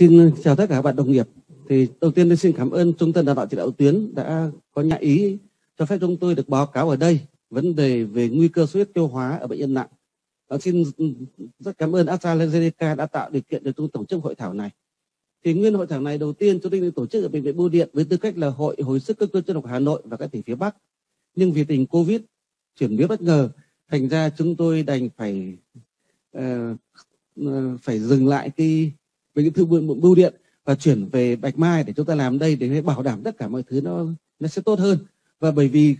Xin chào tất cả các bạn đồng nghiệp. Thì đầu tiên tôi xin cảm ơn Trung tâm Đào tạo Chỉ đạo tuyến đã có nhã ý cho phép chúng tôi được báo cáo ở đây vấn đề về nguy cơ xuất huyết tiêu hóa ở bệnh nhân nặng. Và xin rất cảm ơn AstraZeneca đã tạo điều kiện để tôi tổ chức hội thảo này. Thì nguyên hội thảo này đầu tiên chúng tôi được tổ chức ở bệnh viện Bưu Điện với tư cách là hội hồi sức cấp cứu chân độc Hà Nội và các tỉnh phía Bắc. Nhưng vì tình Covid chuyển biến bất ngờ, thành ra chúng tôi đành phải uh, phải dừng lại cái bệnh viện thư bưu điện và chuyển về Bạch Mai để chúng ta làm đây để bảo đảm tất cả mọi thứ nó nó sẽ tốt hơn. Và bởi vì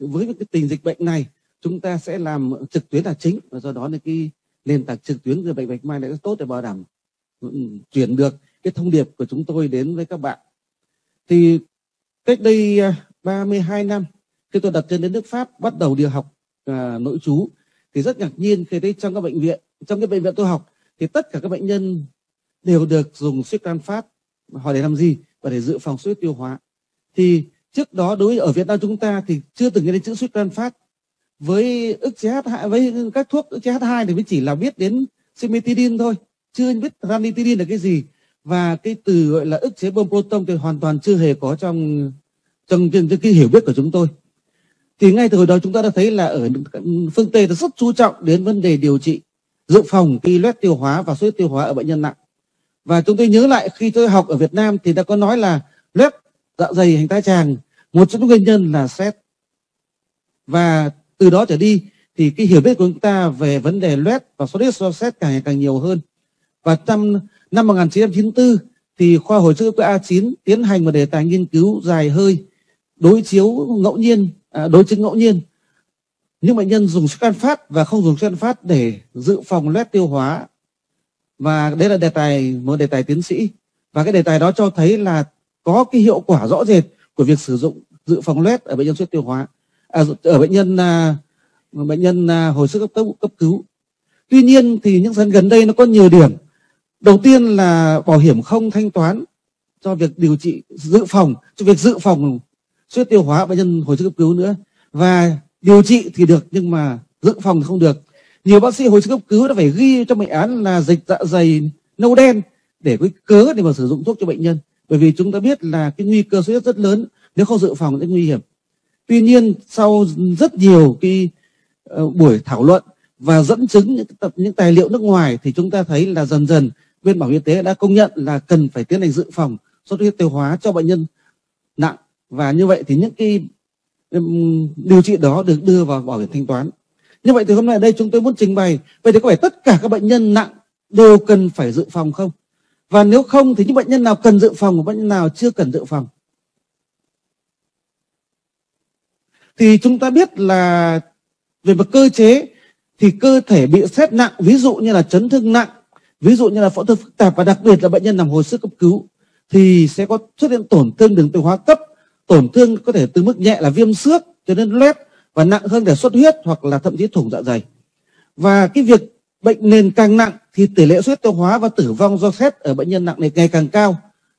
với cái tình dịch bệnh này chúng ta sẽ làm trực tuyến là chính và do đó là cái nền tảng trực tuyến của bệnh Bạch Mai lại rất tốt để bảo đảm ừ, chuyển được cái thông điệp của chúng tôi đến với các bạn. Thì cách đây à, 32 năm khi tôi đặt chân đến nước Pháp bắt đầu điều học à, nội trú thì rất ngạc nhiên khi thấy trong các bệnh viện trong cái bệnh viện tôi học thì tất cả các bệnh nhân đều được dùng suýt tan phát họ để làm gì? Và để dự phòng suýt tiêu hóa. Thì trước đó đối với ở Việt Nam chúng ta thì chưa từng nghe đến chữ suýt tan phát với ức chế H2 với các thuốc ức chế H2 thì mới chỉ là biết đến simetidin thôi chưa biết ranitidin là cái gì. Và cái từ gọi là ức chế bơm proton thì hoàn toàn chưa hề có trong trong, trong, trong cái hiểu biết của chúng tôi. Thì ngay từ hồi đó chúng ta đã thấy là ở phương Tây rất chú trọng đến vấn đề điều trị dự phòng cái loét tiêu hóa và suất tiêu hóa ở bệnh nhân nặng và chúng tôi nhớ lại khi tôi học ở Việt Nam thì đã có nói là loét dạ dày hành tai tràng một trong những nguyên nhân là xét và từ đó trở đi thì cái hiểu biết của chúng ta về vấn đề loét và xuất huyết do xét càng ngày càng nhiều hơn. Và trong năm 1994 thì khoa hồi sức A9 tiến hành một đề tài nghiên cứu dài hơi đối chiếu ngẫu nhiên à, đối chứng ngẫu nhiên. Những bệnh nhân dùng suất phát và không dùng suất phát để dự phòng loét tiêu hóa và đây là đề tài một đề tài tiến sĩ. Và cái đề tài đó cho thấy là có cái hiệu quả rõ rệt của việc sử dụng dự phòng loét ở bệnh nhân suất tiêu hóa. À, ở bệnh nhân à, bệnh nhân à, hồi sức cấp, cấp cứu. Tuy nhiên thì những dân gần đây nó có nhiều điểm. Đầu tiên là bảo hiểm không thanh toán cho việc điều trị dự phòng cho việc dự phòng suất tiêu hóa bệnh nhân hồi sức cấp cứu nữa. Và điều trị thì được nhưng mà dự phòng thì không được nhiều bác sĩ hồi sức cấp cứu đã phải ghi trong bệnh án là dịch dạ dày nâu đen để có cớ để mà sử dụng thuốc cho bệnh nhân. Bởi vì chúng ta biết là cái nguy cơ xuất huyết rất lớn nếu không dự phòng sẽ nguy hiểm. Tuy nhiên sau rất nhiều cái uh, buổi thảo luận và dẫn chứng những tập những tài liệu nước ngoài thì chúng ta thấy là dần dần bên bảo hiểm y tế đã công nhận là cần phải tiến hành dự phòng xuất huyết tiêu hóa cho bệnh nhân nặng. Và như vậy thì những cái um, điều trị đó được đưa vào bảo hiểm thanh toán như vậy thì hôm nay ở đây chúng tôi muốn trình bày. Vậy thì có phải tất cả các bệnh nhân nặng đều cần phải dự phòng không? Và nếu không thì những bệnh nhân nào cần dự phòng và bệnh nhân nào chưa cần dự phòng? Thì chúng ta biết là về mặt cơ chế thì cơ thể bị xét nặng, ví dụ như là chấn thương nặng, ví dụ như là phẫu thuật phức tạp và đặc biệt là bệnh nhân nằm hồi sức cấp cứu thì sẽ có xuất hiện tổn thương đường tiêu hóa cấp, tổn thương có thể từ mức nhẹ là viêm xước cho đến loét và nặng hơn để xuất huyết hoặc là thậm chí thủng dạ dày. Và cái việc bệnh nền càng nặng thì tỷ lệ xuất tiêu hóa và tử vong do xét ở bệnh nhân nặng này ngày càng cao.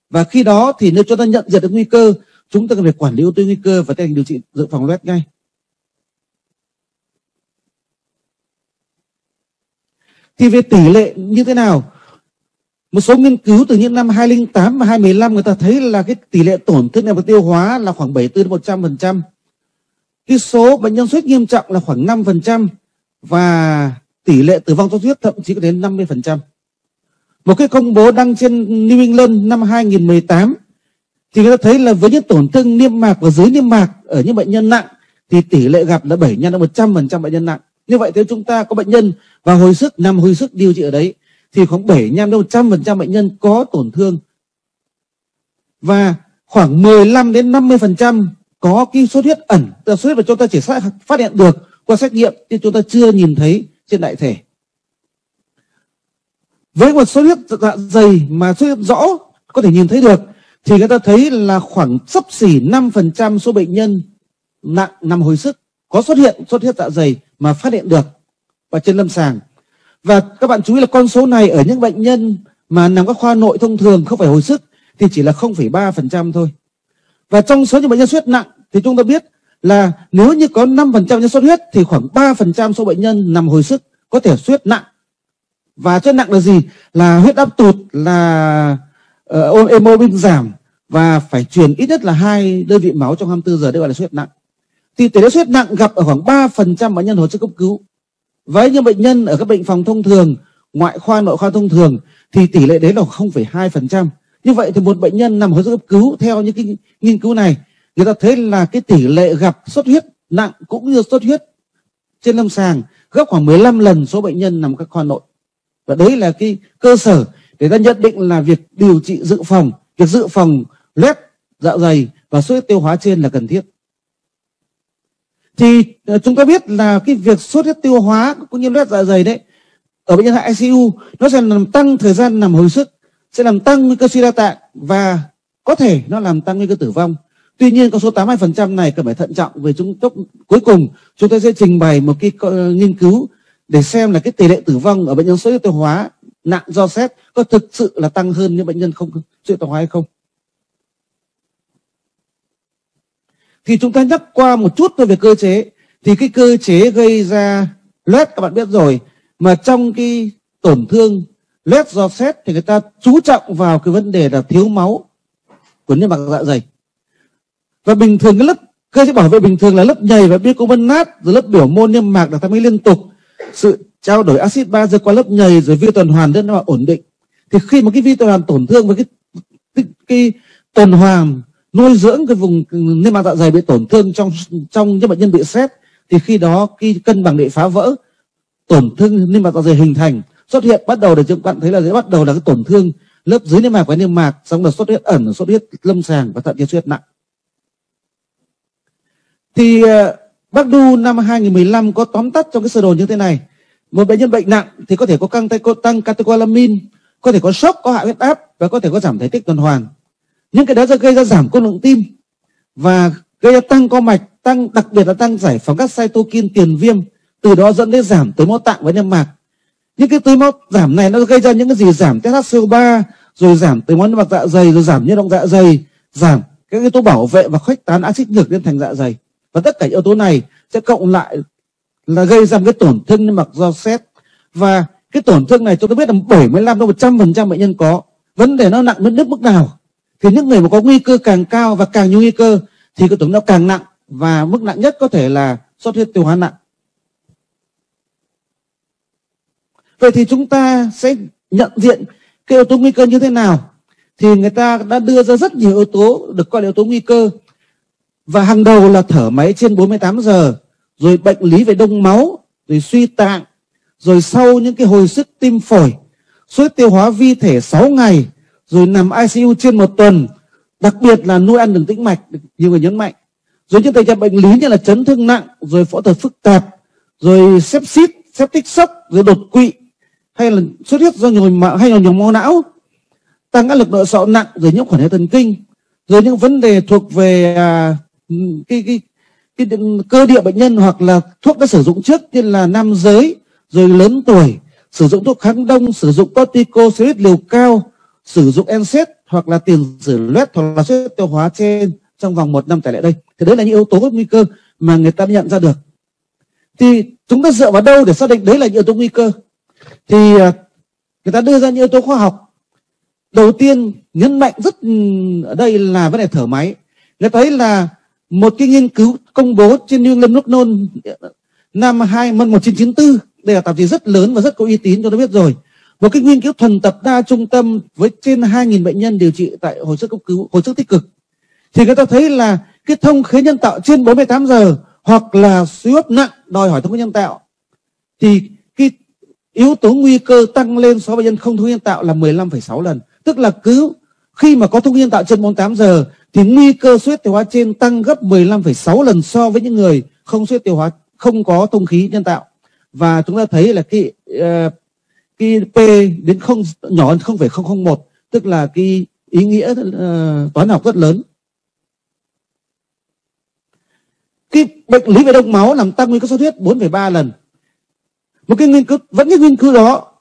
Và khi đó thì nếu chúng ta nhận diện được nguy cơ, chúng ta cần phải quản lý yếu tố nguy cơ và tiến hành điều trị dự phòng loét ngay. Thì về tỷ lệ như thế nào? Một số nghiên cứu từ những năm 2008 và 2015 người ta thấy là cái tỷ lệ tổn thương về tiêu hóa là khoảng 74 đến 100% cái số bệnh nhân xuất nghiêm trọng là khoảng 5 phần trăm và tỷ lệ tử vong do huyết thậm chí có đến 50 phần trăm. Một cái công bố đăng trên New England năm 2018 thì người ta thấy là với những tổn thương niêm mạc và dưới niêm mạc ở những bệnh nhân nặng thì tỷ lệ gặp là 7 nhân 100 phần trăm bệnh nhân nặng. Như vậy nếu chúng ta có bệnh nhân và hồi sức, nằm hồi sức điều trị ở đấy thì khoảng 7 nhân 100 phần trăm bệnh nhân có tổn thương. Và khoảng 15 đến 50 phần trăm có cái xuất huyết ẩn xuất huyết mà chúng ta chỉ phát hiện được qua xét nghiệm nhưng chúng ta chưa nhìn thấy trên đại thể. Với một xuất huyết dạ dày mà xuất huyết rõ có thể nhìn thấy được thì người ta thấy là khoảng sấp xỉ 5% số bệnh nhân nặng nằm hồi sức có xuất hiện xuất huyết dạ dày mà phát hiện được và trên lâm sàng. Và các bạn chú ý là con số này ở những bệnh nhân mà nằm các khoa nội thông thường không phải hồi sức thì chỉ là 0,3% thôi và trong số những bệnh nhân xuất huyết nặng thì chúng ta biết là nếu như có 5% nhân xuất huyết thì khoảng 3% số bệnh nhân nằm hồi sức có thể xuất huyết nặng. Và xuất nặng là gì? Là huyết áp tụt, là ờ, uh, hemoglobin giảm và phải truyền ít nhất là hai đơn vị máu trong 24 giờ để gọi là xuất huyết nặng. Thì tỷ lệ xuất huyết nặng gặp ở khoảng 3% bệnh nhân hồi sức cấp cứu. Với những bệnh nhân ở các bệnh phòng thông thường, ngoại khoa, nội khoa thông thường thì tỷ lệ đấy là 0,2%. Như vậy thì một bệnh nhân nằm hồi sức cấp cứu theo những cái nghiên cứu này, người ta thấy là cái tỷ lệ gặp xuất huyết nặng cũng như xuất huyết trên lâm sàng gấp khoảng 15 lần số bệnh nhân nằm các khoa nội. Và đấy là cái cơ sở để ta nhận định là việc điều trị dự phòng, việc dự phòng loét dạ dày và xuất huyết tiêu hóa trên là cần thiết. Thì ờ, chúng ta biết là cái việc xuất huyết tiêu hóa cũng như loét dạ dày đấy ở bệnh nhân ICU nó sẽ làm tăng thời gian nằm hồi sức, sẽ làm tăng nguy cơ suy đa tạng và có thể nó làm tăng nguy cơ tử vong. Tuy nhiên, con số 82% này cần phải thận trọng về chúng tốc cuối cùng chúng tôi sẽ trình bày một cái ờ, nghiên cứu để xem là cái tỷ lệ tử vong ở bệnh nhân suy tiêu hóa nặng do xét có thực sự là tăng hơn những bệnh nhân không, suy tiêu hóa hay không. Thì chúng ta nhắc qua một chút thôi về cơ chế. Thì cái cơ chế gây ra loét, các bạn biết rồi. Mà trong cái tổn thương lết do xét thì người ta chú trọng vào cái vấn đề là thiếu máu của niêm mạc dạ dày. Và bình thường cái lớp cơ chế bảo vệ bình thường là lớp nhầy và bicarbonate rồi lớp biểu môn niêm mạc là ta mới liên tục. Sự trao đổi axit bazơ qua lớp nhầy rồi vi tuần hoàn rất là ổn định. Thì khi mà cái vi tuần hoàn tổn thương với cái cái, cái tuần hoàn nuôi dưỡng cái vùng niêm mạc dạ dày bị tổn thương trong trong những bệnh nhân bị xét thì khi đó cái cân bằng bị phá vỡ tổn thương niêm mạc dạ dày hình thành xuất hiện, bắt đầu để chúng bạn thấy là sẽ bắt đầu là cái tổn thương lớp dưới niêm mạc và niêm mạc, xong là xuất huyết ẩn, xuất huyết lâm sàng và thậm chí xuất huyết nặng. Thì ờ, bác Du năm 2015 có tóm tắt trong cái sơ đồ như thế này. Một bệnh nhân bệnh nặng thì có thể có căng tay, tăng catecholamine, có thể có sốc, có hạ huyết áp và có thể có giảm thể tích tuần hoàn. Những cái đó sẽ gây ra giảm côn lượng tim và gây ra tăng co mạch, tăng, đặc biệt là tăng giải phóng các cytokine tiền viêm, từ đó dẫn đến giảm tới mô tạng và niêm mạc những cái tưới máu giảm này nó gây ra những cái gì? Giảm THCO3 rồi giảm túi máu niêm mạc dạ dày, rồi giảm nhiệt động dạ dày, giảm các yếu tố bảo vệ và khuếch tán axit nhược lên thành dạ dày. Và tất cả yếu tố này sẽ cộng lại là gây ra một cái tổn thương niêm mạc do xét và cái tổn thương này chúng ta biết là 75 đến 100 phần trăm bệnh nhân có. Vấn đề nó nặng đến nước mức nào? Thì những người mà có nguy cơ càng cao và càng nhiều nguy cơ thì cái tổn nó càng nặng. Và mức nặng nhất có thể là xuất huyết tiêu hóa nặng. Vậy thì chúng ta sẽ nhận diện cái yếu tố nguy cơ như thế nào? Thì người ta đã đưa ra rất nhiều yếu tố được coi là yếu tố nguy cơ. Và hàng đầu là thở máy trên 48 giờ rồi bệnh lý về đông máu rồi suy tạng rồi sau những cái hồi sức tim phổi suốt tiêu hóa vi thể 6 ngày rồi nằm ICU trên một tuần đặc biệt là nuôi ăn đường tĩnh mạch được nhiều người nhấn mạnh. Rồi những tình trạng bệnh lý như là chấn thương nặng rồi phẫu thuật phức tạp rồi sepsis, septic sốc rồi đột quỵ hay là xuất huyết do nhồi máu hay là nhồi máu não tăng áp lực nội sọ nặng rồi những khoản hệ thần kinh rồi những vấn đề thuộc về à, cái, cái cái cơ địa bệnh nhân hoặc là thuốc đã sử dụng trước như là nam giới rồi lớn tuổi sử dụng thuốc kháng đông sử dụng corticosteroid liều cao sử dụng NSAID hoặc là tiền sử loét hoặc là suất tiêu hóa trên trong vòng một năm trở lại đây. Thì đấy là những yếu tố nguy cơ mà người ta nhận ra được. Thì chúng ta dựa vào đâu để xác định đấy là những yếu tố nguy cơ? Thì à, người ta đưa ra những yếu tố khoa học. Đầu tiên, nhấn mạnh rất ừ, ở đây là vấn đề thở máy. Người ta thấy là một cái nghiên cứu công bố trên New England Journal, năm 2 1994 đây là tạp chí rất lớn và rất có uy tín cho tôi biết rồi. Một cái nghiên cứu thuần tập đa trung tâm với trên 2.000 bệnh nhân điều trị tại hồi sức cấp cứu, hồi sức tích cực. Thì người ta thấy là cái thông khí nhân tạo trên 48 giờ hoặc là suy hấp nặng, đòi hỏi thông khí nhân tạo. Thì yếu tố nguy cơ tăng lên so với nhân không thông nhân tạo là 15,6 lần. Tức là cứ khi mà có thông nhân tạo trên 48 giờ thì nguy cơ suyết tiêu hóa trên tăng gấp 15,6 lần so với những người không suyết tiêu hóa không có thông khí nhân tạo. Và chúng ta thấy là cái uh, cái p đến không nhỏ hơn 0,001 tức là cái ý nghĩa uh, toán học rất lớn. Cái bệnh lý về đông máu làm tăng nguy cơ xuất huyết 4,3 lần một cái nghiên cứu vẫn cái nghiên cứu đó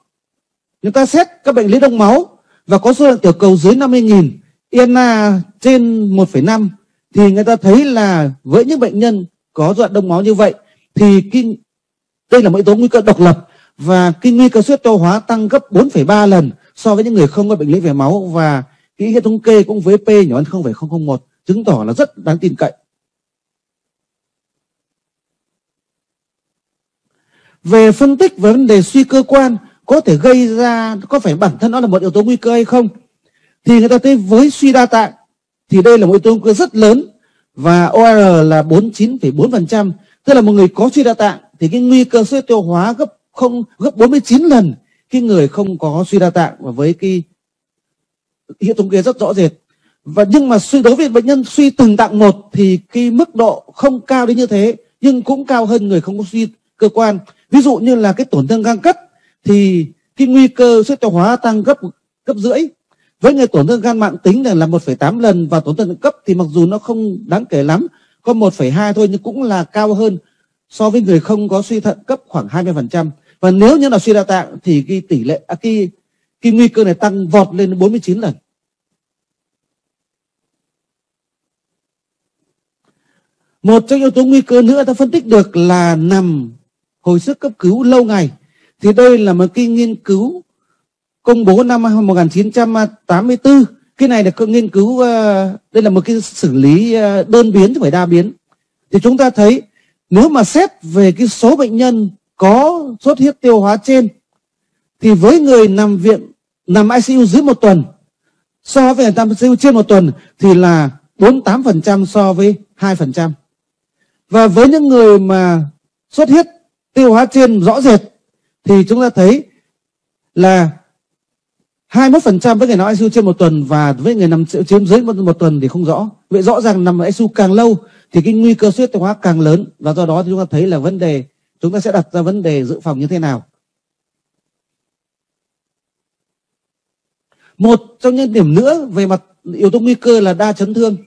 người ta xét các bệnh lý đông máu và có số lượng tiểu cầu dưới 50.000 INA trên 1,5 thì người ta thấy là với những bệnh nhân có dọa đông máu như vậy thì cái đây là một yếu tố nguy cơ độc lập và cái nguy cơ suất tiêu hóa tăng gấp 4,3 lần so với những người không có bệnh lý về máu và cái hệ thống kê cũng với P nhỏ hơn 0,001 chứng tỏ là rất đáng tin cậy. Về phân tích về vấn đề suy cơ quan có thể gây ra có phải bản thân nó là một yếu tố nguy cơ hay không? Thì người ta thấy với suy đa tạng thì đây là một yếu tố nguy cơ rất lớn. Và OR là 49,4% tức là một người có suy đa tạng thì cái nguy cơ suy tiêu hóa gấp không gấp 49 lần cái người không có suy đa tạng và với cái hiện thống kê rất rõ rệt. Và nhưng mà suy đối với bệnh nhân suy từng tạng một thì cái mức độ không cao đến như thế nhưng cũng cao hơn người không có suy cơ quan ví dụ như là cái tổn thương gan cấp thì cái nguy cơ suy tiêu hóa tăng gấp gấp rưỡi. Với người tổn thương gan mạng tính là là 1,8 lần và tổn thương cấp thì mặc dù nó không đáng kể lắm có 1,2 thôi nhưng cũng là cao hơn so với người không có suy thận cấp khoảng 20% và nếu như là suy đa tạng thì cái tỷ lệ à, cái cái nguy cơ này tăng vọt lên 49 lần. Một trong yếu tố nguy cơ nữa ta phân tích được là nằm hồi sức cấp cứu lâu ngày. Thì đây là một cái nghiên cứu công bố năm 1984 cái này là nghiên cứu ờ, đây là một cái xử lý ờ, đơn biến chứ phải đa biến. Thì chúng ta thấy nếu mà xét về cái số bệnh nhân có xuất huyết tiêu hóa trên, thì với người nằm viện, nằm ICU dưới một tuần, so với nằm ICU trên một tuần thì là 48% so với 2%. Và với những người mà xuất huyết tiêu hóa trên rõ rệt thì chúng ta thấy là 21% với người nào ICU trên một tuần và với người nằm chiếm dưới một, một tuần thì không rõ. Vậy rõ ràng nằm ICU càng lâu thì cái nguy cơ suy tiêu hóa càng lớn và do đó thì chúng ta thấy là vấn đề chúng ta sẽ đặt ra vấn đề dự phòng như thế nào. Một trong những điểm nữa về mặt yếu tố nguy cơ là đa chấn thương.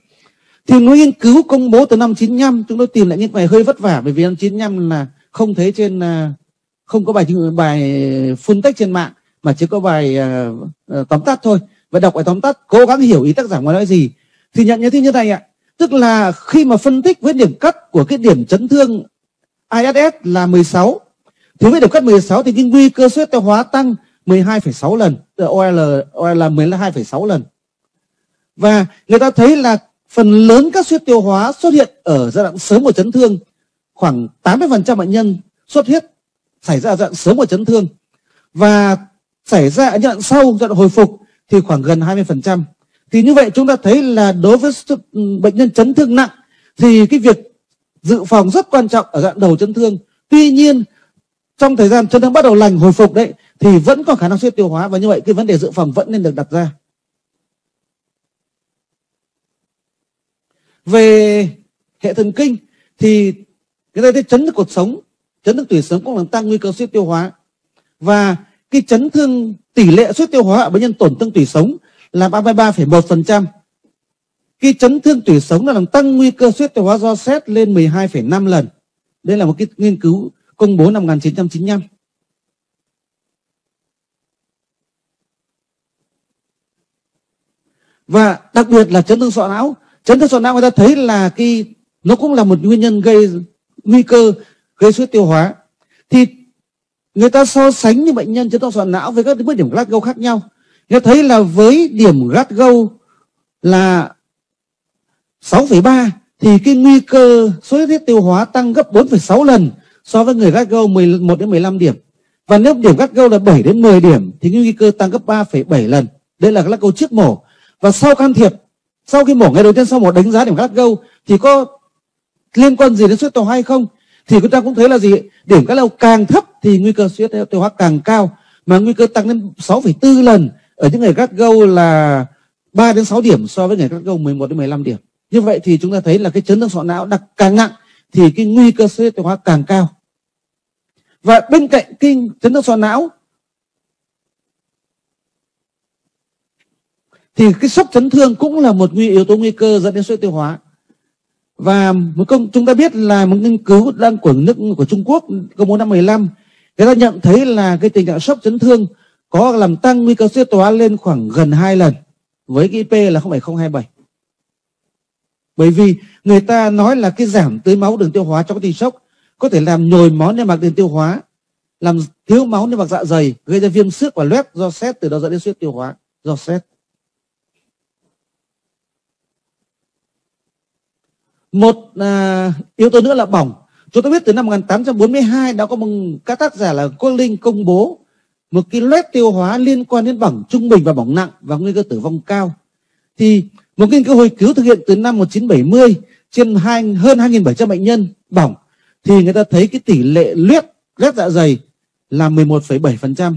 Thì nghiên cứu công bố từ năm 95 chúng tôi tìm lại nghiên cứu này hơi vất vả bởi vì năm 95 là không thấy trên à, không có bài bài phân tích trên mạng mà chỉ có bài uh, tóm tắt thôi. Và đọc bài tóm tắt cố gắng hiểu ý tác giả muốn nói gì. Thì nhận như thế như này ạ. Tức là khi mà phân tích với điểm cắt của cái điểm chấn thương ISS là 16 thì với điểm cắt 16 thì cái nguy cơ suất tiêu hóa tăng 12,6 lần ờ, OL OL là 12,6 lần. Và người ta thấy là phần lớn các suất tiêu hóa xuất hiện ở giai đoạn sớm của chấn thương khoảng 80% bệnh nhân xuất huyết xảy ra giai đoạn sớm của chấn thương và xảy ra ở giai đoạn sau, giai đoạn hồi phục thì khoảng gần 20%. Thì như vậy chúng ta thấy là đối với ừ, bệnh nhân chấn thương nặng thì cái việc dự phòng rất quan trọng ở dạng đoạn đầu chấn thương. Tuy nhiên, trong thời gian chấn thương bắt đầu lành hồi phục đấy, thì vẫn có khả năng suy tiêu hóa và như vậy cái vấn đề dự phòng vẫn nên được đặt ra. Về hệ thần kinh thì cái này chấn thương cuộc sống, chấn thương tủy sống cũng làm tăng nguy cơ suy tiêu hóa. Và cái chấn thương tỷ lệ suy tiêu hóa ở bệnh nhân tổn thương tủy sống là 33,1%. Cái chấn thương tủy sống là làm tăng nguy cơ suy tiêu hóa do xét lên 12,5 lần. Đây là một cái nghiên cứu công bố năm 1995. Và đặc biệt là chấn thương sọ não. Chấn thương sọ não người ta thấy là cái nó cũng là một nguyên nhân gây nguy cơ gây suy tiêu hóa. Thì người ta so sánh những bệnh nhân chấn thương sọ não với các mức điểm Glasgow khác nhau. Người ta thấy là với điểm Glasgow là 6,3 thì cái nguy cơ xuất huyết tiêu hóa tăng gấp 4,6 lần so với người Glasgow 11 đến 15 điểm. Và nếu điểm Glasgow là 7 đến 10 điểm thì nguy cơ tăng gấp 3,7 lần. Đây là Glasgow trước mổ. Và sau can thiệp sau khi mổ ngày đầu tiên sau mổ đánh giá điểm Glasgow thì có liên quan gì đến suy tiêu hóa hay không thì chúng ta cũng thấy là gì? Điểm các lâu càng thấp thì nguy cơ suy tiêu hóa càng cao. Mà nguy cơ tăng lên 6,4 lần ở những người gắt gâu là 3 đến 6 điểm so với người gắt gâu 11 đến 15 điểm. Như vậy thì chúng ta thấy là cái chấn thương sọ não đặc càng nặng thì cái nguy cơ suy tiêu hóa càng cao. Và bên cạnh kinh chấn thương sọ não thì cái sốc chấn thương cũng là một nguy yếu tố nguy cơ dẫn đến suy tiêu hóa và một công chúng ta biết là một nghiên cứu đang của nước của Trung Quốc công bố năm 15 người ta nhận thấy là cái tình trạng sốc chấn thương có làm tăng nguy cơ suy thoái lên khoảng gần 2 lần với cái IP là 0,027 bởi vì người ta nói là cái giảm tưới máu đường tiêu hóa trong tình sốc có thể làm nhồi máu niêm mạc đường tiêu hóa làm thiếu máu niêm mạc dạ dày gây ra viêm xước và loét do xét từ đó dẫn đến suy tiêu hóa do xét một à, yếu tố nữa là bỏng. Chúng ta biết từ năm 1842 đã có một các tác giả là cô Linh công bố một cái loét tiêu hóa liên quan đến bỏng trung bình và bỏng nặng và nguy cơ tử vong cao. Thì một nghiên cứu hồi cứu thực hiện từ năm 1970 trên hai, hơn 2.700 bệnh nhân bỏng thì người ta thấy cái tỷ lệ loét loét dạ dày là 11,7%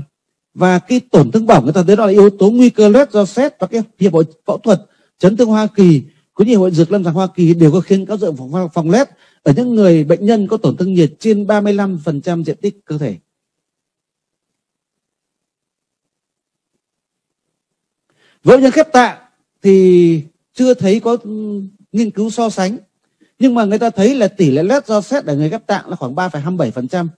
và cái tổn thương bỏng người ta thấy đó là yếu tố nguy cơ loét do xét và cái hiệp hội phẫu thuật chấn thương Hoa Kỳ có nhiều bệnh hội dược lâm sàng Hoa Kỳ đều có khuyến cáo dụng phòng, phòng loét ở những người bệnh nhân có tổn thương nhiệt trên 35% diện tích cơ thể. Với nhân khép tạng thì chưa thấy có nghiên cứu so sánh nhưng mà người ta thấy là tỷ lệ loét do xét ở người ghép tạng là khoảng 3,27%.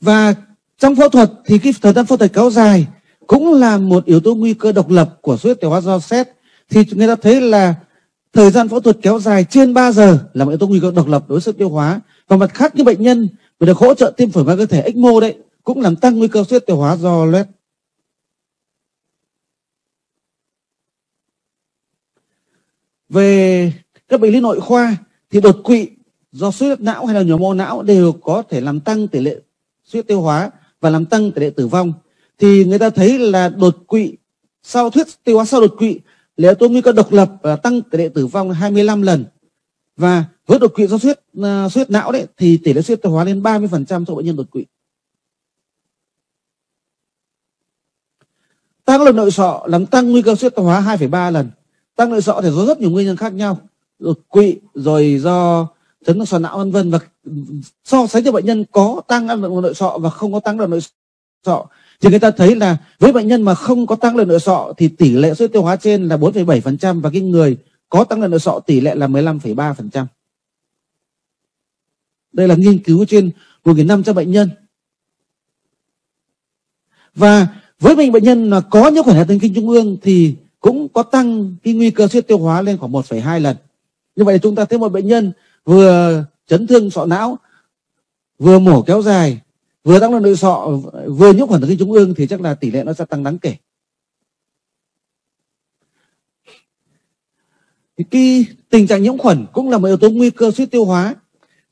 Và trong phẫu thuật thì cái thời gian phẫu thuật kéo dài cũng là một yếu tố nguy cơ độc lập của xuất tiêu hóa do xét. Thì người ta thấy là thời gian phẫu thuật kéo dài trên 3 giờ là một yếu tố nguy cơ độc lập đối với xuất tiêu hóa. Và mặt khác như bệnh nhân người được hỗ trợ tiêm phổi vào cơ thể ECMO đấy cũng làm tăng nguy cơ xuất tiêu hóa do loét. Về các bệnh lý nội khoa thì đột quỵ do xuất huyết não hay là nhồi máu não đều có thể làm tăng tỷ lệ suy tiêu hóa và làm tăng tỷ lệ tử vong thì người ta thấy là đột quỵ sau thuyết tiêu hóa sau đột quỵ là yếu tố nguy cơ độc lập và tăng tỷ lệ tử vong 25 lần. Và với đột quỵ do suất à, uh, não đấy thì tỷ lệ suất tiêu hóa lên 30% cho bệnh nhân đột quỵ. Tăng lượng nội sọ làm tăng nguy cơ suất tiêu hóa 2,3 lần. Tăng nội sọ thì do rất nhiều nguyên nhân khác nhau. Đột quỵ rồi do chấn thương sọ não vân vân và so sánh cho bệnh nhân có tăng áp lực nội sọ và không có tăng lượng nội sọ thì người ta thấy là với bệnh nhân mà không có tăng lượng nội sọ thì tỷ lệ suy tiêu hóa trên là 4,7% và cái người có tăng lượng nội sọ tỷ lệ là 15,3%. Đây là nghiên cứu trên 1.500 bệnh nhân. Và với bệnh bệnh nhân mà có nhiễm khuẩn hệ thần kinh trung ương thì cũng có tăng cái nguy cơ suy tiêu hóa lên khoảng 1,2 lần. Như vậy chúng ta thấy một bệnh nhân vừa chấn thương sọ não, vừa mổ kéo dài, vừa tăng lên nội sọ, vừa nhiễm khuẩn thần kinh trung ương thì chắc là tỷ lệ nó sẽ tăng đáng kể. Thì cái tình trạng nhiễm khuẩn cũng là một yếu tố nguy cơ suy tiêu hóa.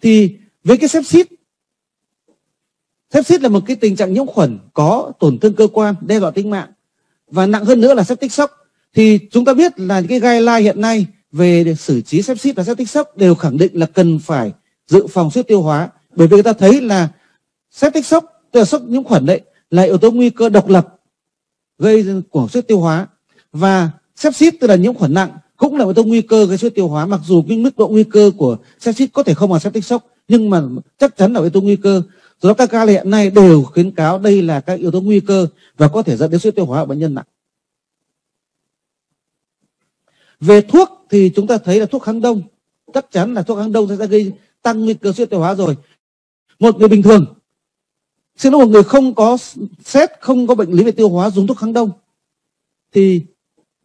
Thì với cái sepsis sepsis là một cái tình trạng nhiễm khuẩn có tổn thương cơ quan, đe dọa tính mạng. Và nặng hơn nữa là septic shock. Thì chúng ta biết là cái guideline hiện nay về xử trí sepsit và septic shock đều khẳng định là cần phải dự phòng suy tiêu hóa. Bởi vì người ta thấy là septic shock, tức là sốc nhiễm khuẩn đấy, là yếu tố nguy cơ độc lập gây của suy tiêu hóa. Và sepsit tức là nhiễm khuẩn nặng, cũng là yếu tố nguy cơ gây suy tiêu hóa. Mặc dù cái mức độ nguy cơ của sepsit có thể không bằng septic shock, nhưng mà chắc chắn là yếu tố nguy cơ. Do đó các ca hiện nay đều khuyến cáo đây là các yếu tố nguy cơ và có thể dẫn đến suy tiêu hóa ở bệnh nhân nặng. Về thuốc thì chúng ta thấy là thuốc kháng đông, chắc chắn là thuốc kháng đông sẽ gây tăng nguy cơ suy tiêu hóa rồi. Một người bình thường, xin lỗi, một người không có xét, không có bệnh lý về tiêu hóa dùng thuốc kháng đông, thì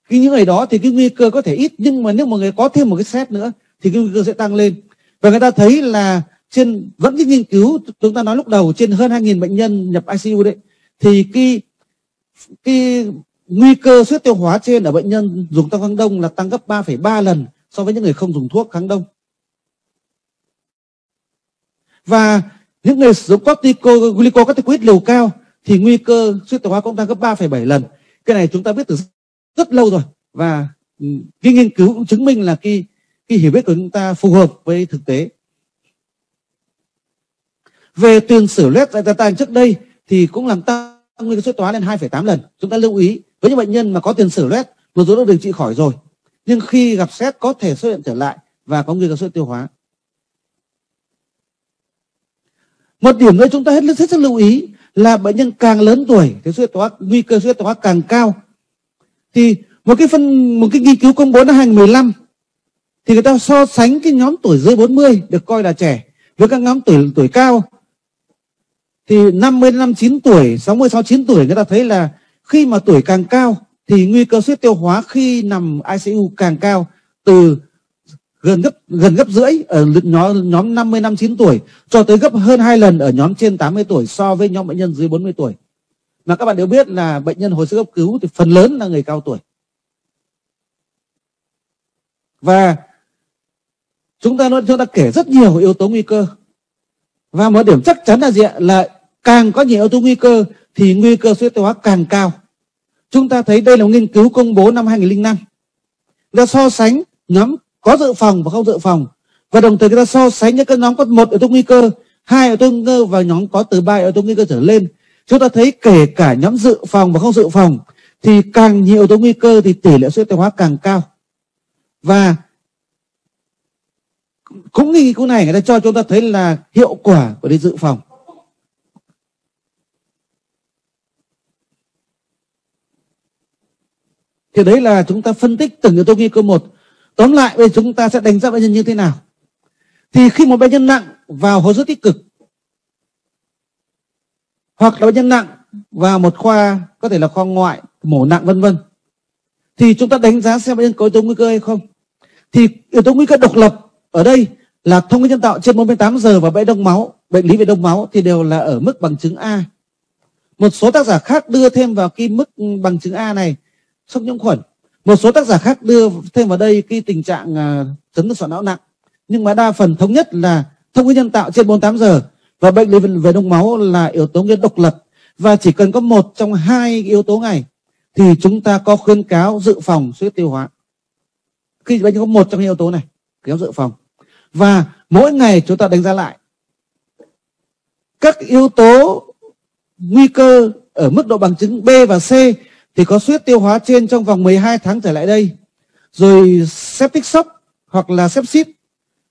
cái những người đó thì cái nguy cơ có thể ít, nhưng mà nếu mà người có thêm một cái xét nữa thì cái nguy cơ sẽ tăng lên. Và người ta thấy là trên, vẫn cái nghiên cứu chúng ta nói lúc đầu, trên hơn 2.000 bệnh nhân nhập ICU đấy, thì cái cái nguy cơ suy tiêu hóa trên ở bệnh nhân dùng thuốc kháng đông là tăng gấp 3,3 lần so với những người không dùng thuốc kháng đông. Và những người sử dụng cortico, liều cao thì nguy cơ suy tiêu hóa cũng tăng gấp 3,7 lần. Cái này chúng ta biết từ rất lâu rồi và ừ, cái nghiên cứu cũng chứng minh là cái cái hiểu biết của chúng ta phù hợp với thực tế. Về tiền sử loét tại tàn trước đây thì cũng làm tăng nguy cơ suy tiêu hóa lên 2,8 lần. Chúng ta lưu ý với những bệnh nhân mà có tiền sử loét một số đã điều trị khỏi rồi nhưng khi gặp xét có thể xuất hiện trở lại và có nguy cơ xuất tiêu hóa. Một điểm nữa chúng ta hết hết sức lưu ý là bệnh nhân càng lớn tuổi thì xuất tiêu hóa nguy cơ xuất tiêu hóa càng cao. Thì một cái phân một cái nghiên cứu công bố năm 2015 thì người ta so sánh cái nhóm tuổi dưới 40 được coi là trẻ với các nhóm tuổi tuổi cao. Thì 50 59 tuổi, 60 69 tuổi người ta thấy là khi mà tuổi càng cao, thì nguy cơ suy tiêu hóa khi nằm ICU càng cao, từ gần gấp gần gấp rưỡi ở nhóm nhóm 50 năm 9 tuổi, cho tới gấp hơn hai lần ở nhóm trên 80 tuổi so với nhóm bệnh nhân dưới 40 tuổi. mà các bạn đều biết là bệnh nhân hồi sức cấp cứu thì phần lớn là người cao tuổi. Và chúng ta nói, chúng ta kể rất nhiều yếu tố nguy cơ. Và một điểm chắc chắn là gì ạ? Là càng có nhiều yếu tố nguy cơ thì nguy cơ suy tiêu hóa càng cao. Chúng ta thấy đây là một nghiên cứu công bố năm 2005 người ta so sánh nhóm có dự phòng và không dự phòng. Và đồng thời người ta so sánh những cái nhóm có một yếu tố nguy cơ, hai yếu tố nguy cơ và nhóm có từ ba yếu tố nguy cơ trở lên. Chúng ta thấy kể cả nhóm dự phòng và không dự phòng thì càng nhiều yếu tố nguy cơ thì tỷ lệ suy tiêu hóa càng cao. Và cũng nghiên cứu này, người ta cho chúng ta thấy là hiệu quả của đi dự phòng. Thì đấy là chúng ta phân tích từng yếu tố nguy cơ một. Tóm lại, bây giờ chúng ta sẽ đánh giá bệnh nhân như thế nào. Thì khi một bệnh nhân nặng vào hồi sức tích cực, hoặc là bệnh nhân nặng vào một khoa, có thể là khoa ngoại, mổ nặng, vân vân, thì chúng ta đánh giá xem bệnh nhân có yếu tố nguy cơ hay không. Thì yếu tố nguy cơ độc lập ở đây là thông minh nhân tạo trên 48 giờ và bệnh đông máu, bệnh lý về đông máu thì đều là ở mức bằng chứng A. Một số tác giả khác đưa thêm vào cái mức bằng chứng A này sốc nhiễm khuẩn. Một số tác giả khác đưa thêm vào đây cái tình trạng uh, chấn thương sọ não nặng. Nhưng mà đa phần thống nhất là thông minh nhân tạo trên 48 giờ và bệnh lý về đông máu là yếu tố nguyên độc lập. Và chỉ cần có một trong hai yếu tố này thì chúng ta có khuyến cáo dự phòng suy tiêu hóa. Khi bệnh nhân có một trong hai yếu tố này kéo dự phòng. Và mỗi ngày chúng ta đánh giá lại các yếu tố nguy cơ ở mức độ bằng chứng B và C thì có suyết tiêu hóa trên trong vòng 12 tháng trở lại đây. Rồi septic shock hoặc là sepsis.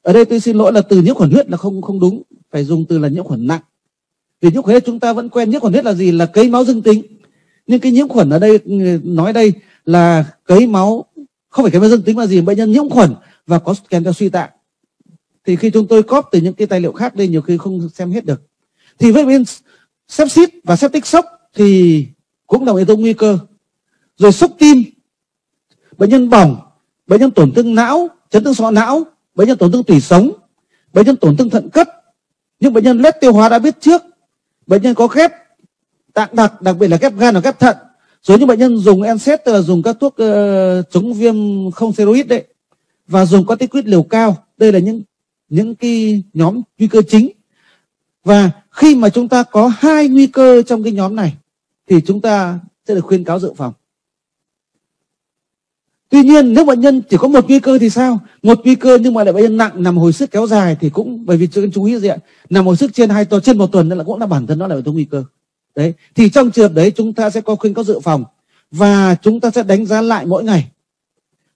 Ở đây tôi xin lỗi là từ nhiễm khuẩn huyết là không không đúng, phải dùng từ là nhiễm khuẩn nặng. Vì nhiễm khuẩn huyết chúng ta vẫn quen nhiễm khuẩn huyết là gì? Là cấy máu dương tính. Nhưng cái nhiễm khuẩn ở đây ừ, nói đây là cấy máu không phải cấy máu dương tính mà gì bệnh nhân nhiễm khuẩn và có kèm theo suy tạng. Thì khi chúng tôi cóp từ những cái tài liệu khác đây nhiều khi không xem hết được. Thì với bên sepsis và septic shock thì cũng là một yếu tố nguy cơ rồi sốc tim bệnh nhân bỏng bệnh nhân tổn thương não chấn thương sọ não bệnh nhân tổn thương tủy sống bệnh nhân tổn thương thận cấp những bệnh nhân lết tiêu hóa đã biết trước bệnh nhân có ghép tạng đặc đặc biệt là ghép gan và ghép thận. Rồi những bệnh nhân dùng NSAID tức là dùng các thuốc uh, chống viêm không steroid đấy và dùng corticoid liều cao. Đây là những những cái nhóm nguy cơ chính. Và khi mà chúng ta có hai nguy cơ trong cái nhóm này thì chúng ta sẽ được khuyên cáo dự phòng. Tuy nhiên nếu bệnh nhân chỉ có một nguy cơ thì sao? Một nguy cơ nhưng mà lại bệnh nhân nặng nằm hồi sức kéo dài thì cũng bởi vì chú ý gì ạ? Nằm hồi sức trên hai tuần trên một tuần nên là cũng là bản thân nó là yếu tố nguy cơ. Đấy, thì trong trường hợp đấy chúng ta sẽ có khuyên có dự phòng và chúng ta sẽ đánh giá lại mỗi ngày.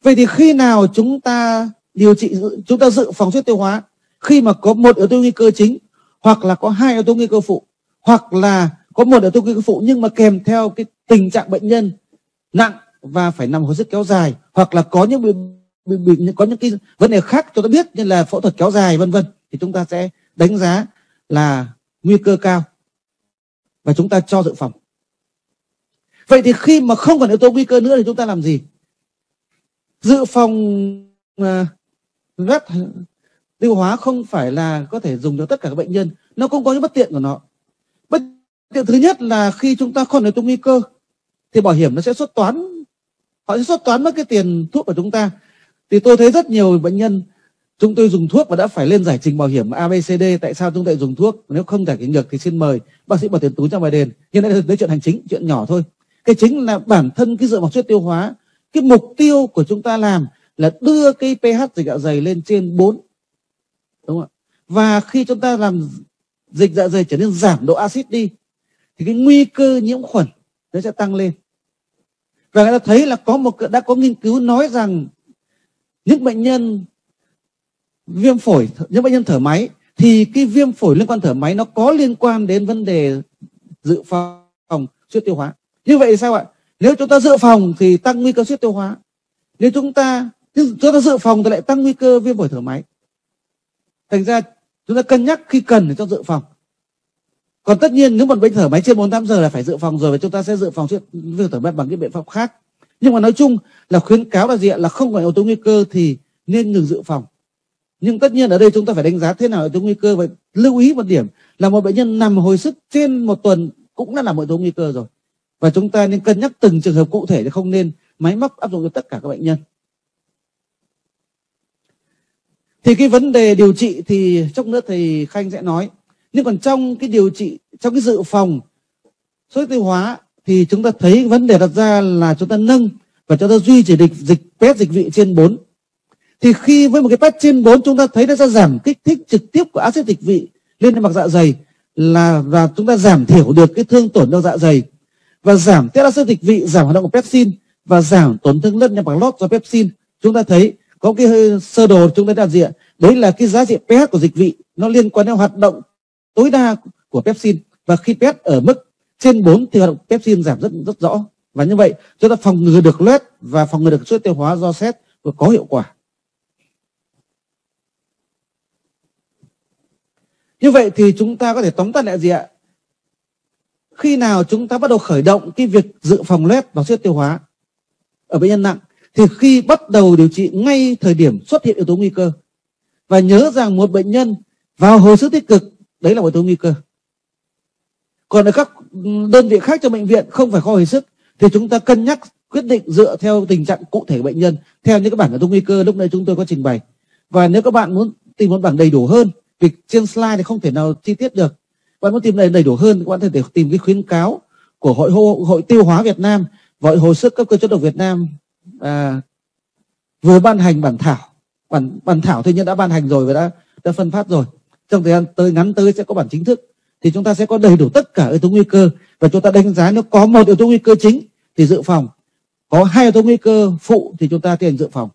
Vậy thì khi nào chúng ta điều trị chúng ta dự phòng suất tiêu hóa khi mà có một yếu tố nguy cơ chính hoặc là có hai yếu tố nguy cơ phụ hoặc là có một yếu tố nguy cơ phụ nhưng mà kèm theo cái tình trạng bệnh nhân nặng và phải nằm hồi sức kéo dài hoặc là có những bị, bị, bị có những cái vấn đề khác cho ta biết như là phẫu thuật kéo dài vân vân thì chúng ta sẽ đánh giá là nguy cơ cao và chúng ta cho dự phòng. Vậy thì khi mà không còn yếu tố nguy cơ nữa thì chúng ta làm gì? Dự phòng uh, tiêu hóa không phải là có thể dùng cho tất cả các bệnh nhân nó cũng có những bất tiện của nó. Bất tiện thứ nhất là khi chúng ta không yếu tố nguy cơ thì bảo hiểm nó sẽ xuất toán họ sẽ xuất toán mất cái tiền thuốc của chúng ta. Thì tôi thấy rất nhiều bệnh nhân, chúng tôi dùng thuốc và đã phải lên giải trình bảo hiểm ABCD tại sao chúng ta dùng thuốc? Nếu không giải trình được thì xin mời bác sĩ bỏ tiền túi cho bài đền. Nhưng đây là chuyện hành chính, chuyện nhỏ thôi. Cái chính là bản thân cái dựa vào suất tiêu hóa. Cái mục tiêu của chúng ta làm là đưa cái pH dịch dạ dày lên trên 4 đúng không ạ? Và khi chúng ta làm dịch dạ dày trở nên giảm độ axit đi, thì cái nguy cơ nhiễm khuẩn nó sẽ tăng lên và người ta thấy là có một đã có nghiên cứu nói rằng những bệnh nhân viêm phổi, những bệnh nhân thở máy, thì cái viêm phổi liên quan thở máy nó có liên quan đến vấn đề dự phòng suy tiêu hóa. Như vậy thì sao ạ? Nếu chúng ta dự phòng thì tăng nguy cơ suy tiêu hóa. Nếu chúng ta chúng ta dự phòng thì lại tăng nguy cơ viêm phổi thở máy. Thành ra chúng ta cân nhắc khi cần để cho dự phòng còn tất nhiên nếu một bệnh thở máy trên 48 giờ là phải dự phòng rồi và chúng ta sẽ dự phòng việc thở máy bằng cái biện pháp khác. Nhưng mà nói chung là khuyến cáo là gì ạ? Là không có yếu tố nguy cơ thì nên ngừng dự phòng. Nhưng tất nhiên ở đây chúng ta phải đánh giá thế nào yếu tố nguy cơ và lưu ý một điểm là một bệnh nhân nằm hồi sức trên một tuần cũng đã là một yếu tố nguy cơ rồi. Và chúng ta nên cân nhắc từng trường hợp cụ thể chứ không nên máy móc áp dụng cho tất cả các bệnh nhân. Thì cái vấn đề điều trị thì chốc nữa thì khanh sẽ nói nhưng còn trong cái điều trị, trong cái dự phòng xuất tiêu hóa thì chúng ta thấy vấn đề đặt ra là chúng ta nâng và chúng ta duy trì dịch dịch pet dịch vị trên 4 thì khi với một cái pet trên 4 chúng ta thấy nó sẽ giảm kích thích trực tiếp của axit dịch vị lên trên mặt dạ dày là, và chúng ta giảm thiểu được cái thương tổn đau dạ dày và giảm tiết axit dịch vị, giảm hoạt động của pepsin và giảm tổn thương lân nhằm bằng lót do pepsin. Chúng ta thấy có cái sơ đồ chúng ta đặt gì ạ? Đấy là cái giá trị pH của dịch vị, nó liên quan đến hoạt động tối đa của pepsin. Và khi PET ở mức trên 4 thì hoạt động pepsin giảm rất rất rõ. Và như vậy, chúng ta phòng ngừa được loét và phòng ngừa được suất tiêu hóa do xét và có hiệu quả. Như vậy thì chúng ta có thể tóm tắt lại gì ạ? Khi nào chúng ta bắt đầu khởi động cái việc dự phòng loét và suất tiêu hóa ở bệnh nhân nặng, thì khi bắt đầu điều trị ngay thời điểm xuất hiện yếu tố nguy cơ. Và nhớ rằng một bệnh nhân vào hồi sức tích cực đấy là một thứ tố nguy cơ. Còn ở các đơn vị khác trong bệnh viện không phải kho hồi sức thì chúng ta cân nhắc quyết định dựa theo tình trạng cụ thể của bệnh nhân theo những cái bảng yếu tố nguy cơ lúc nãy chúng tôi có trình bày. Và nếu các bạn muốn tìm một bảng đầy đủ hơn vì trên slide thì không thể nào chi tiết được. Bạn muốn tìm đầy đầy đủ hơn các bạn có thể tìm cái khuyến cáo của hội hội tiêu hóa Việt Nam hội hồi sức cấp cơ chất độc Việt Nam à, vừa ban hành bản thảo. Bản bản thảo thì nhân đã ban hành rồi và đã đã phân phát rồi trong thời gian tới, ngắn tới sẽ có bản chính thức, thì chúng ta sẽ có đầy đủ tất cả yếu tố nguy cơ và chúng ta đánh giá nó có một yếu tố nguy cơ chính thì dự phòng. Có hai yếu tố nguy cơ phụ thì chúng ta tiến hành dự phòng.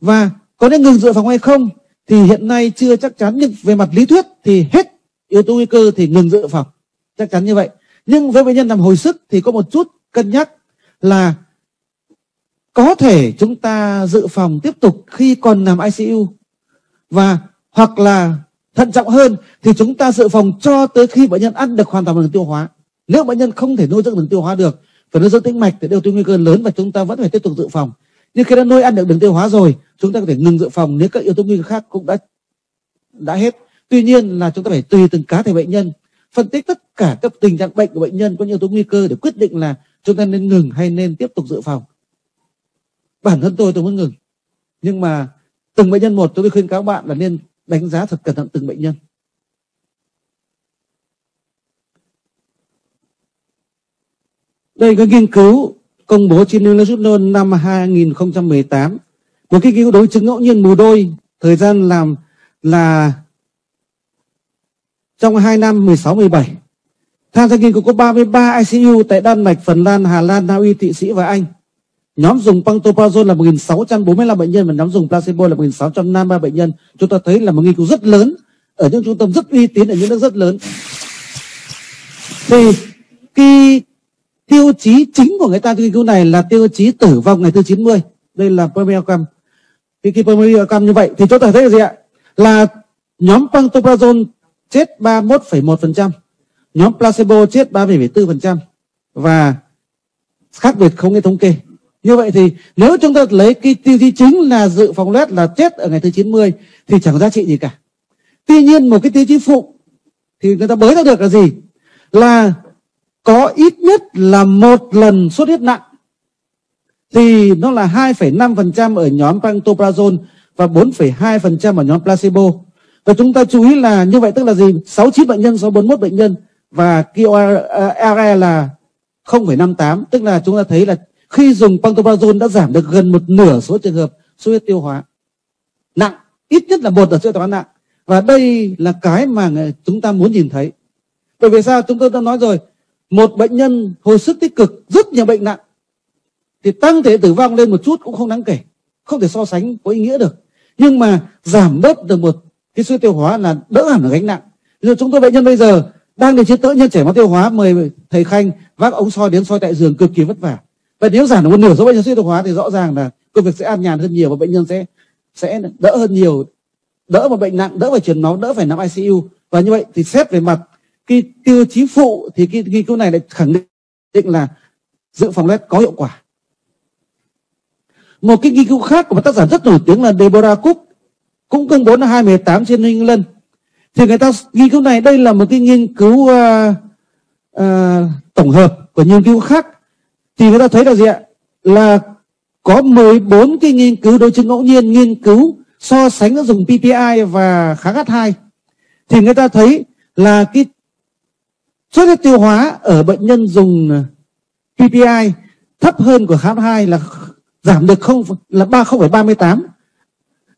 Và có nên ngừng dự phòng hay không thì hiện nay chưa chắc chắn, nhưng về mặt lý thuyết thì hết yếu tố nguy cơ thì ngừng dự phòng. Chắc chắn như vậy. Nhưng với bệnh nhân nằm hồi sức thì có một chút cân nhắc là có thể chúng ta dự phòng tiếp tục khi còn nằm ICU và hoặc là thận trọng hơn, thì chúng ta dự phòng cho tới khi bệnh nhân ăn được hoàn toàn đường tiêu hóa. Nếu bệnh nhân không thể nuôi dưỡng đường tiêu hóa được phải nuôi dưỡng tĩnh mạch thì đều có nguy cơ lớn và chúng ta vẫn phải tiếp tục dự phòng. Nhưng khi đã nuôi ăn được đường tiêu hóa rồi, chúng ta có thể ngừng dự phòng nếu các yếu tố nguy cơ khác cũng đã đã hết. Tuy nhiên là chúng ta phải tùy từng cá thể bệnh nhân, phân tích tất cả các tình trạng bệnh của bệnh nhân có yếu tố nguy cơ để quyết định là chúng ta nên ngừng hay nên tiếp tục dự phòng. Bản thân tôi tôi muốn ngừng. Nhưng mà từng bệnh nhân một, tôi khuyên các bạn là nên đánh giá thật cẩn thận từng bệnh nhân. Đây có nghiên cứu công bố trên New England Journal năm 2018 một cái nghiên cứu đối chứng ngẫu nhiên mù đôi thời gian làm là trong 2 năm 16 17 tham gia nghiên cứu có 33 ICU tại Đan Mạch, Phần Lan, Hà Lan, Na Uy, Thụy Sĩ và Anh. Nhóm dùng pantoprazole là 1.645 bệnh nhân và nhóm dùng placebo là 1.653 bệnh nhân. Chúng ta thấy là một nghiên cứu rất lớn ở những trung tâm rất uy tín ở những nước rất lớn. Thì cái tiêu chí chính của người ta nghiên cứu này là tiêu chí tử vong ngày thứ 90. Đây là permeacam. Thì cái outcome như vậy thì chúng ta thấy là gì ạ? Là nhóm pantoprazole chết 31,1%, nhóm placebo chết 37,4% và khác biệt không nghe thống kê. Như vậy thì nếu chúng ta lấy cái tiêu chí chính là dự phòng loét là chết ở ngày thứ 90 thì chẳng có giá trị gì cả. Tuy nhiên một cái tiêu chí phụ thì người ta bới ra được là gì? Là có ít nhất là một lần xuất huyết nặng thì nó là 2,5% ở nhóm pantoprazole và 4,2% ở nhóm placebo. Và chúng ta chú ý là như vậy tức là gì? 69 bệnh nhân so 41 bệnh nhân và QRE là 0,58 tức là chúng ta thấy là khi dùng pantoprazol đã giảm được gần một nửa số trường hợp suy huyết tiêu hóa. Nặng, ít nhất là một đợt suy tiêu hóa nặng. Và đây là cái mà chúng ta muốn nhìn thấy. Bởi vì sao? Chúng tôi đã nói rồi, một bệnh nhân hồi sức tích cực, rất nhiều bệnh nặng, thì tăng thể tử vong lên một chút cũng không đáng kể, không thể so sánh có ý nghĩa được. Nhưng mà giảm bớt được một cái suy tiêu hóa là đỡ hẳn ở gánh nặng. Ví chúng tôi bệnh nhân bây giờ đang điều trị tự nhiên chảy máu tiêu hóa, mời thầy khanh vác ống soi đến soi tại giường cực kỳ vất vả và nếu giảm được một nửa số bệnh nhân suy tiêu hóa thì rõ ràng là công việc sẽ an nhàn hơn nhiều và bệnh nhân sẽ sẽ đỡ hơn nhiều. Đỡ một bệnh nặng đỡ phải truyền máu đỡ phải nằm ICU và như vậy thì xét về mặt cái tiêu chí phụ thì cái nghiên cứu này lại khẳng định là dự phòng lết có hiệu quả. Một cái nghiên cứu khác của một tác giả rất nổi tiếng là Deborah Cook cũng công bố năm 2018 trên New England. Thì người ta nghiên cứu này đây là một cái nghiên cứu uh, uh, tổng hợp của nghiên cứu khác thì người ta thấy là gì ạ? Là có 14 cái nghiên cứu đối chứng ngẫu nhiên nghiên cứu so sánh giữa dùng PPI và kháng H2 thì người ta thấy là cái xuất huyết tiêu hóa ở bệnh nhân dùng à, PPI thấp hơn của kháng H2 là giảm được không, là ba, không phải 38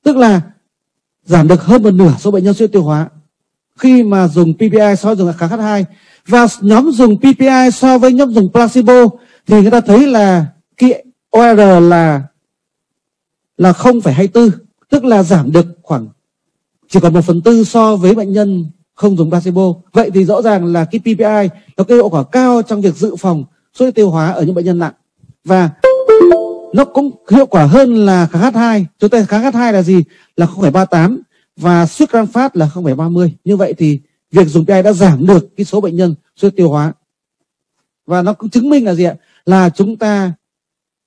tức là giảm được hơn một nửa số bệnh nhân suy tiêu hóa. Khi mà dùng PPI so với dùng kháng H2 và nhóm dùng PPI so với nhóm dùng placebo thì người ta thấy là cái OR là là 0,24 tức là giảm được khoảng chỉ còn một phần tư so với bệnh nhân không dùng placebo. Vậy thì rõ ràng là cái PPI nó có hiệu quả cao trong việc dự phòng suy tiêu hóa ở những bệnh nhân nặng. Và nó cũng hiệu quả hơn là kháng H2 chúng ta kháng H2 là gì? Là 0,38 và suất gan phát là 0,30 như vậy thì việc dùng ppi đã giảm được cái số bệnh nhân suy tiêu hóa. Và nó cũng chứng minh là gì ạ? Là chúng ta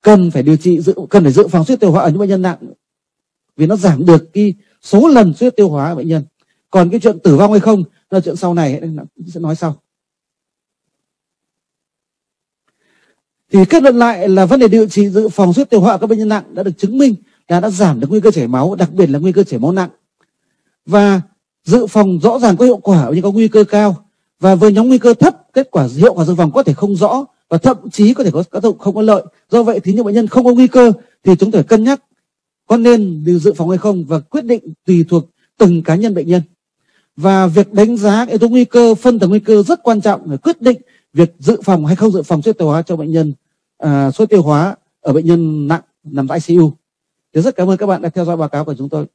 cần phải điều trị dự, cần phải dự phòng suy tiêu hóa ở những bệnh nhân nặng. Vì nó giảm được cái số lần suy tiêu hóa ở bệnh nhân. Còn cái chuyện tử vong hay không là chuyện sau này sẽ nói sau. Thì kết luận lại là vấn đề điều trị dự phòng suy tiêu hóa các bệnh nhân nặng đã được chứng minh là đã giảm được nguy cơ chảy máu, đặc biệt là nguy cơ chảy máu nặng. Và dự phòng rõ ràng có hiệu quả nhưng có nguy cơ cao. Và với nhóm nguy cơ thấp, kết quả hiệu quả dự phòng có thể không rõ và thậm chí có thể có tác dụng không có lợi do vậy thì những bệnh nhân không có nguy cơ thì chúng ta phải cân nhắc có nên dự phòng hay không và quyết định tùy thuộc từng cá nhân bệnh nhân và việc đánh giá yếu tố nguy cơ phân tầng nguy cơ rất quan trọng để quyết định việc dự phòng hay không dự phòng suất tiêu hóa cho bệnh nhân à, suất tiêu hóa ở bệnh nhân nặng nằm tại ICU. Thì rất cảm ơn các bạn đã theo dõi báo cáo của chúng tôi.